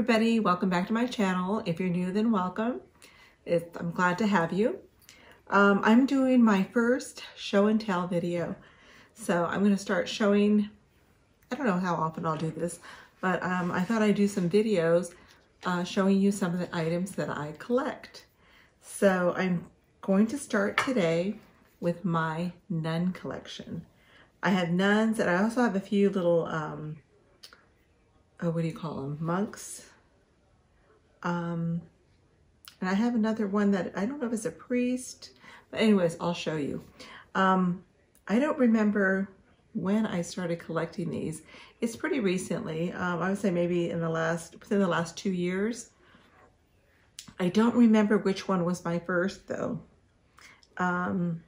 everybody, welcome back to my channel. If you're new, then welcome. It's, I'm glad to have you. Um, I'm doing my first show and tell video. So I'm going to start showing, I don't know how often I'll do this, but um, I thought I'd do some videos uh, showing you some of the items that I collect. So I'm going to start today with my nun collection. I have nuns and I also have a few little, um, oh, what do you call them? Monks. Um, and I have another one that I don't know if it's a priest, but anyways, I'll show you. Um, I don't remember when I started collecting these. It's pretty recently. Um, I would say maybe in the last, within the last two years. I don't remember which one was my first though. Um,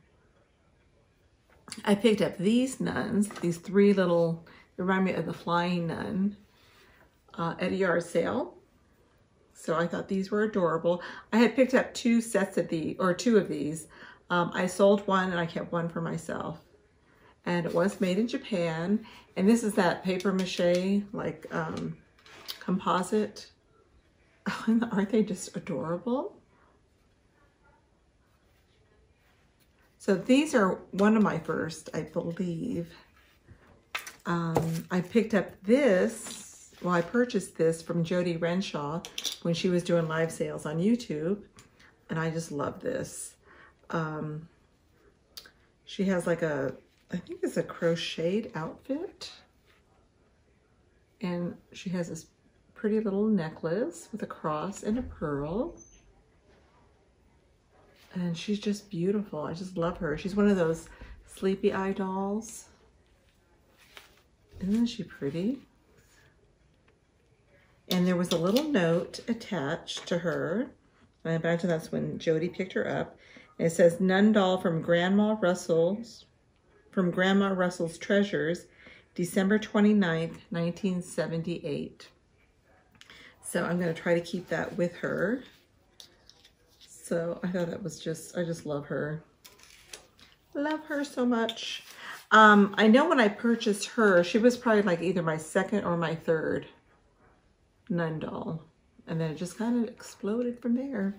I picked up these nuns, these three little, remind me of the flying nun uh, at a yard sale. So I thought these were adorable. I had picked up two sets of the, or two of these. Um, I sold one and I kept one for myself. And it was made in Japan. And this is that paper mache, like um, composite. Aren't they just adorable? So these are one of my first, I believe. Um, I picked up this, well, I purchased this from Jodi Renshaw when she was doing live sales on YouTube. And I just love this. Um, she has like a, I think it's a crocheted outfit. And she has this pretty little necklace with a cross and a pearl. And she's just beautiful. I just love her. She's one of those sleepy eye dolls. Isn't she pretty? And there was a little note attached to her. I imagine that's when Jodi picked her up. It says, Nun doll from Grandma Russell's, from Grandma Russell's Treasures, December 29th, 1978. So I'm going to try to keep that with her. So I thought that was just, I just love her. Love her so much. Um, I know when I purchased her, she was probably like either my second or my third nun doll. And then it just kind of exploded from there.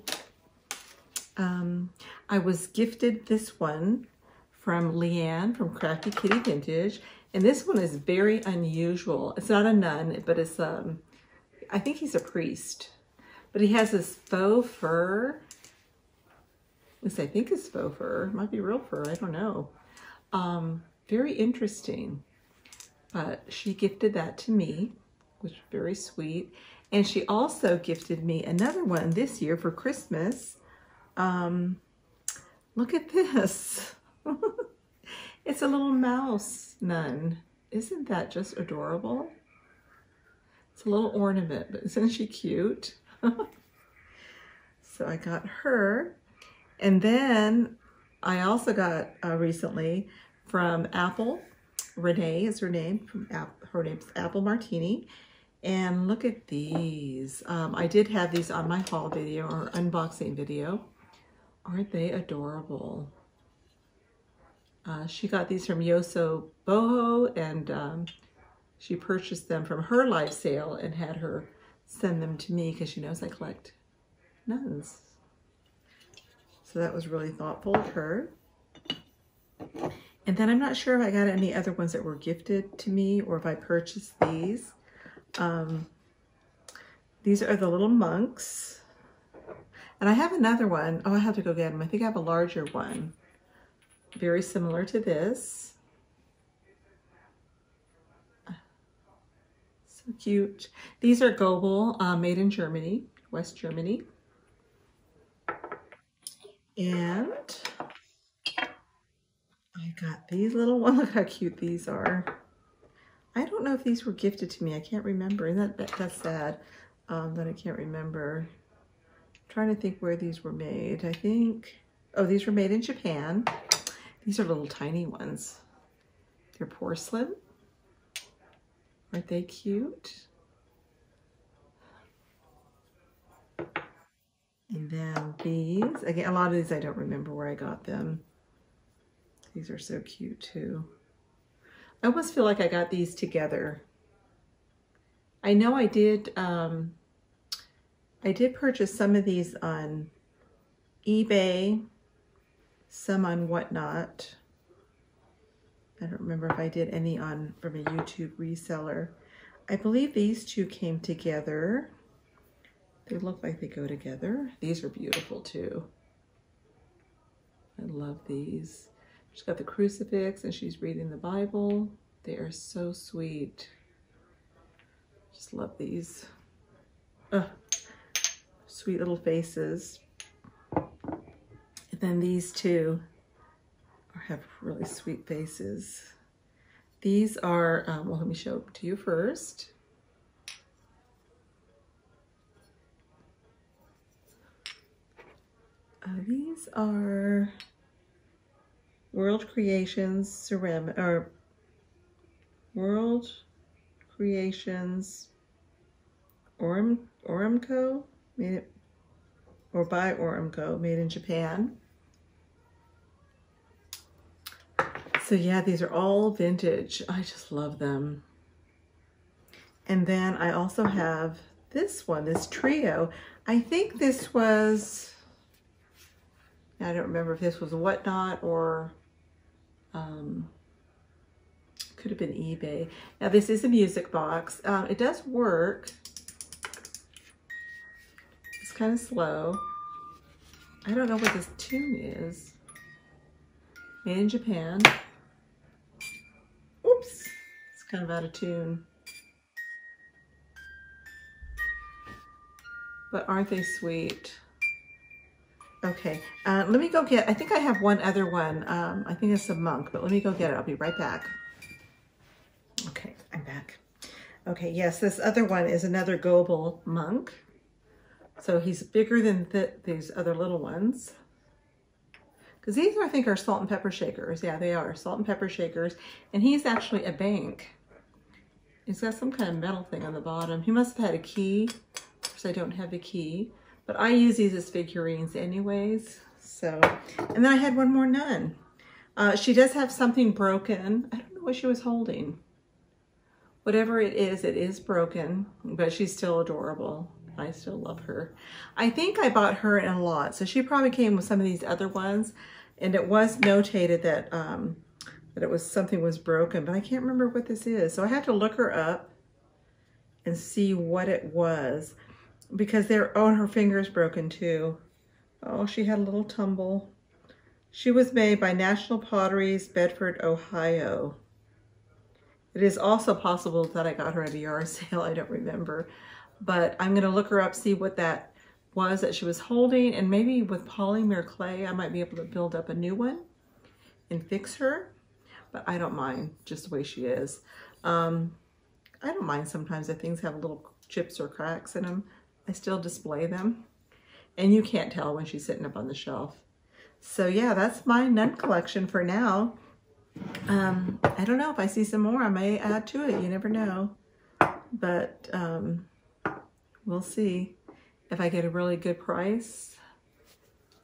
Um, I was gifted this one from Leanne from Crafty Kitty Vintage. And this one is very unusual. It's not a nun, but it's, um, I think he's a priest. But he has this faux fur least I think it's faux fur. It might be real fur. I don't know. Um, very interesting. But she gifted that to me, which was very sweet. And she also gifted me another one this year for Christmas. Um, look at this. it's a little mouse nun. Isn't that just adorable? It's a little ornament, but isn't she cute? so I got her and then I also got uh, recently from Apple, Renee is her name, from Apple, her name's Apple Martini. And look at these. Um, I did have these on my haul video or unboxing video. Aren't they adorable? Uh, she got these from Yoso Boho and um, she purchased them from her live sale and had her send them to me because she knows I collect nuns. So that was really thoughtful of her. And then I'm not sure if I got any other ones that were gifted to me or if I purchased these. Um, these are the little monks. And I have another one. Oh, I have to go get them. I think I have a larger one. Very similar to this. So cute. These are Goebel, uh, made in Germany, West Germany. And I got these little ones. Look how cute these are. I don't know if these were gifted to me. I can't remember. And that, that that's sad um, that I can't remember. I'm trying to think where these were made. I think, oh, these were made in Japan. These are little tiny ones. They're porcelain. Aren't they cute? And then these, again, a lot of these I don't remember where I got them. These are so cute too. I almost feel like I got these together. I know I did um, I did purchase some of these on eBay, some on Whatnot. I don't remember if I did any on from a YouTube reseller. I believe these two came together. They look like they go together. These are beautiful too. I love these. She's got the crucifix and she's reading the Bible. They are so sweet. Just love these. Ugh. Sweet little faces. And then these two have really sweet faces. These are, um, well, let me show to you first. Uh, these are World Creations ceramic or World Creations Oram Oramco made it or by Oramco made in Japan. So yeah, these are all vintage. I just love them. And then I also have this one, this trio. I think this was, I don't remember if this was Whatnot or um, could have been eBay. Now this is a music box. Um, it does work. It's kind of slow. I don't know what this tune is. Made in Japan. Oops, it's kind of out of tune. But aren't they sweet? Okay, uh, let me go get, I think I have one other one. Um, I think it's a monk, but let me go get it. I'll be right back. Okay, I'm back. Okay, yes, this other one is another Goebel monk. So he's bigger than these other little ones. Because these, I think, are salt and pepper shakers. Yeah, they are salt and pepper shakers. And he's actually a bank. He's got some kind of metal thing on the bottom. He must have had a key. Of course, I don't have a key. But I use these as figurines anyways. So, and then I had one more nun. Uh, she does have something broken. I don't know what she was holding. Whatever it is, it is broken, but she's still adorable. I still love her. I think I bought her in a lot. So she probably came with some of these other ones. And it was notated that, um, that it was something was broken, but I can't remember what this is. So I have to look her up and see what it was because they're, oh, her finger's broken too. Oh, she had a little tumble. She was made by National Potteries, Bedford, Ohio. It is also possible that I got her at a yard sale. I don't remember but I'm going to look her up, see what that was that she was holding, and maybe with polymer clay, I might be able to build up a new one and fix her, but I don't mind just the way she is. Um, I don't mind sometimes if things have little chips or cracks in them. I still display them, and you can't tell when she's sitting up on the shelf. So yeah, that's my nun collection for now. Um, I don't know if I see some more, I may add to it. You never know. But um, we'll see. If I get a really good price,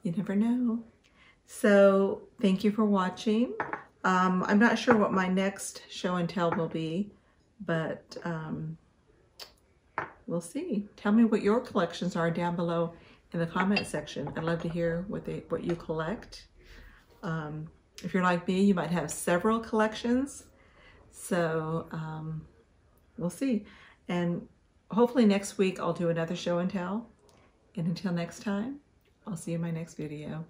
you never know. So thank you for watching. Um, I'm not sure what my next show and tell will be, but um, We'll see. Tell me what your collections are down below in the comment section. I'd love to hear what they what you collect. Um, if you're like me, you might have several collections. So um, we'll see. And hopefully next week I'll do another show and tell. And until next time, I'll see you in my next video.